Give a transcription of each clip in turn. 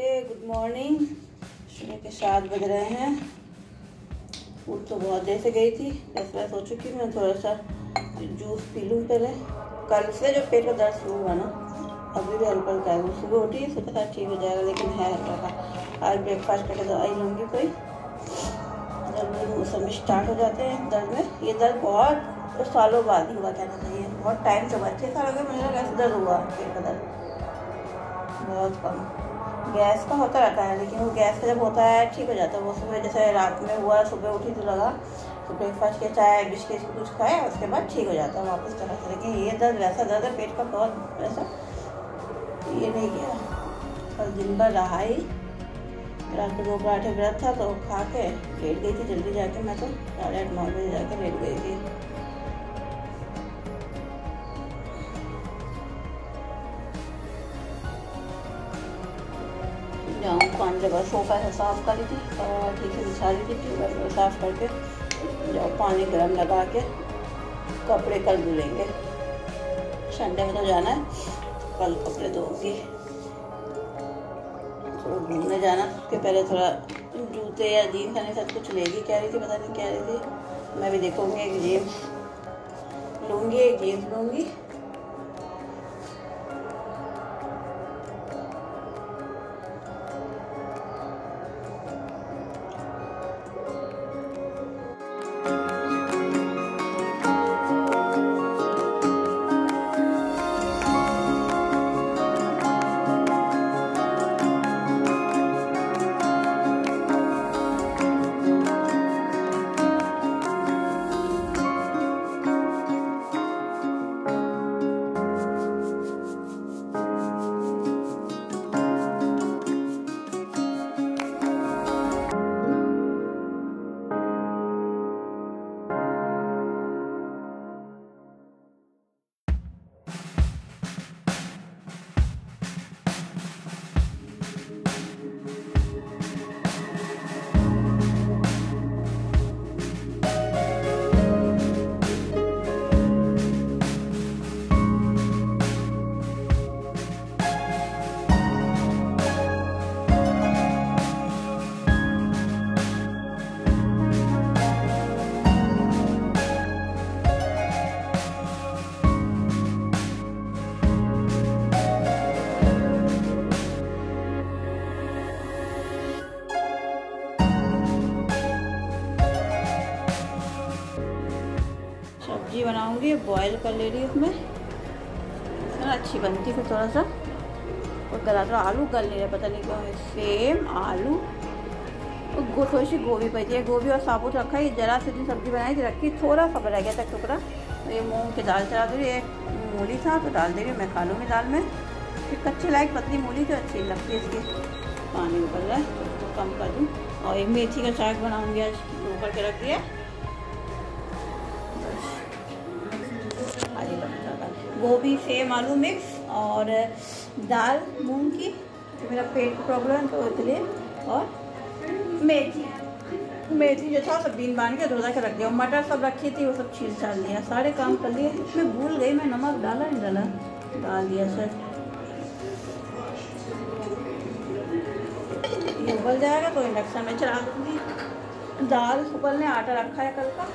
Good morning सुबह के सात बज रहे हैं। उठ तो बहुत देर से गई थी। दस वैस हो चुकी मैं, थोड़ा सा जूस पी लूँ पहले। कल से जो पेट का दर्द शुरू हुआ ना, अभी भी हल्का हल्का है। सुबह उठी सुबह था ठीक हो जाएगा, लेकिन है हल्का हल्का। आज ब्रेकफास्ट करके दवाई लूँगी कोई। जल्दी मौसम में स्टार्ट हो जाते हैं दर्द में। ये दर्द बहुत तो सालों बाद ही हुआ, कहना चाहिए। बहुत टाइम से हुआ छः साल हो गए, मुझे लगा दर्द हुआ, पेट का दर्द। बहुत कम। गैस का होता रहता है, लेकिन वो गैस का जब होता है, ठीक हो जाता है। वो सुबह जैसे रात में हुआ, सुबह उठी तो लगा तो ब्रेकफास्ट किया, चाय, बिस्किट कुछ खाया, उसके बाद ठीक हो जाता है वापस तरह से। लेकिन ये दर्द, वैसा दर्द है, पेट का बहुत वैसा ये नहीं गया कल दिन भर रहा ही। रात को दो पराठे व्रत था तो खा के लेट गई थी, जल्दी जाके मैं तो साढ़े आठ, नौ बजे जाके लेट गई थी। जाऊँ पाँच जगह सोफा है, साफ़ करी थी और ठीक से बिछा दी थी साफ़ करके जाओ, पानी गर्म लगा के कपड़े कल धुलेंगे। संडे में तो जाना है, कल कपड़े धोऊँगी। थोड़ा घूमने जाना, उसके पहले थोड़ा जूते या जीन खाने सब कुछ लेगी, कह रही थी, पता नहीं कह रही थी मैं भी देखूँगी एक जीन्स। लूँगी एक जीन्स, लूँगी। सब्ज़ी बनाऊँगी बॉयल कर ले रही उसमें ना अच्छी बनती फिर थोड़ा सा और गला तो आलू गल नहीं रहा, पता नहीं क्यों सेम आलू। और थोड़ी सी गोभी पड़ी है गोभी और साबुत रखा है। जरा से दिन सब्ज़ी बनाई थी, रखी। थोड़ा सा रह गया था टुकड़ा। तो ये मूँग की दाल चढ़ा दूँगी। एक मूली था तो डाल दे रही मैं खा लूँगी दाल में। फिर कच्ची लाइक पतली मूली तो अच्छी लगती है इसकी। पानी उबल रहा है तो उसको कम कर दूँ। और एक मेथी का साग बनाऊँगी आज। धो के रख दिया। गोभी सेम आलू मिक्स और दाल, मूंग की तो मेरा पेट का प्रॉब्लम तो इसलिए और मेथी। मेथी जो था, सब बीन बाँध के धोधा के रख दिया। मटर सब रखी थी, वो सब छील छाल दिया। सारे काम कर लिए। मैं भूल गई, मैं नमक डाला, नहीं डाला। डाल दिया सर। ये उबल जाएगा तो इंडक्शन में चला दूँगी। दाल उबलने, आटा रखा है कल का।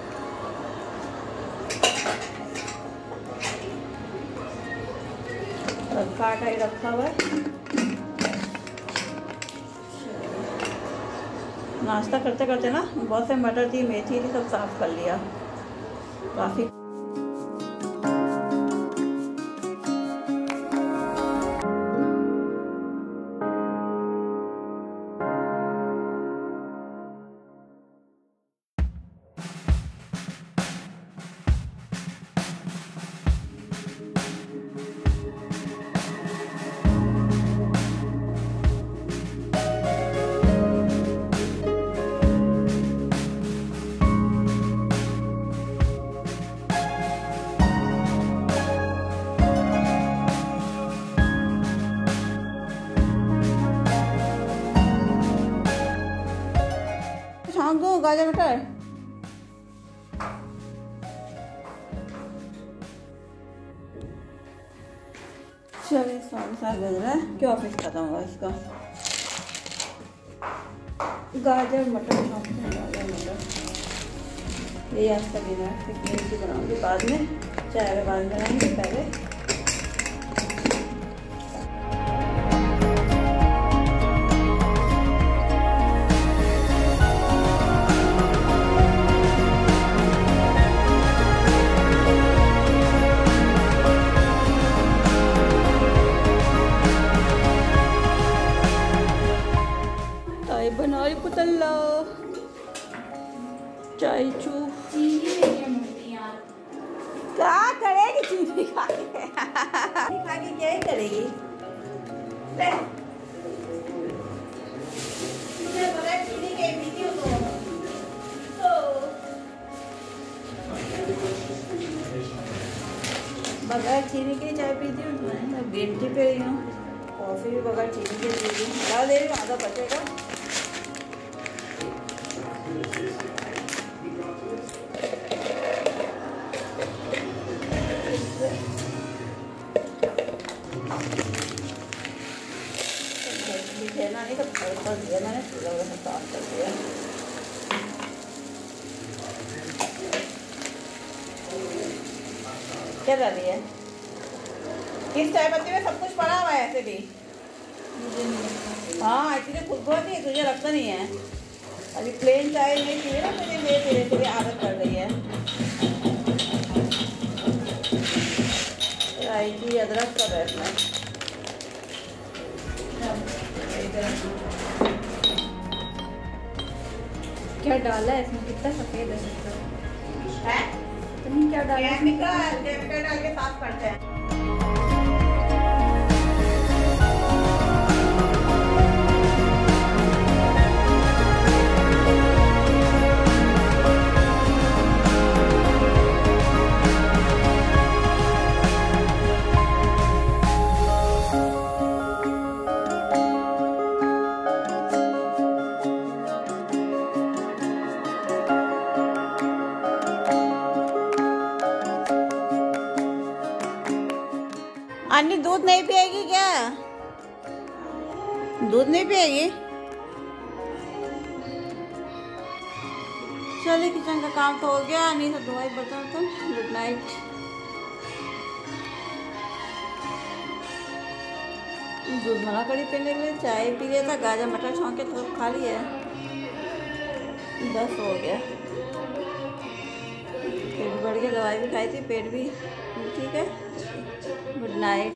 आटा ही रखा हुआ है। नाश्ता करते करते ना, बहुत से मटर थी, मेथी थी, सब साफ़ कर लिया। काफ़ी दो गाजर मटर चलिए साढ़े सात बज रहा है। क्या ऑफ़िस खत्म हुआ इसका? गाजर, मटर गाजर, मटर। ये आज का डिनर फिर बनाऊँगी बाद में। चाय बाद बनाएँगे पहले। चाय क्या करेगी? चीनी खा के खा के क्या बगैर चीनी की चाय पीती हूँ मैं ग्रीन टी पे रही हूँ। कॉफ़ी भी बगैर चीनी के पी रही हूँ। ला दे रही हूँ आधा बचेगा। साफ़ कर दिया है? किस चाय पत्ती में सब कुछ पड़ा हुआ है ऐसे भी? हाँ इतनी खुशबू आती है तुझे लगता नहीं है अभी प्लेन चाय नहीं पी ना मुझे मेरे धीरे धीरे आदत पड़ रही है इलायची अदरक का बैठना क्या डाला है इसमें? कितना सफ़ेद है है? क्या डाला? डाल के साफ़ करते हैं। दूध नहीं पिएगी क्या? दूध नहीं पिएगी? चलिए किचन का काम तो हो गया। नहीं तो दवाई बता तो। गुड नाइट दूध मना कड़ी पीने के लिए। चाय पी लिया था, गाजर मटर छौंके तो खा लिया बस हो गया। पेट बढ़ गया, दवाई भी खाई थी, पेट भी ठीक है। Good night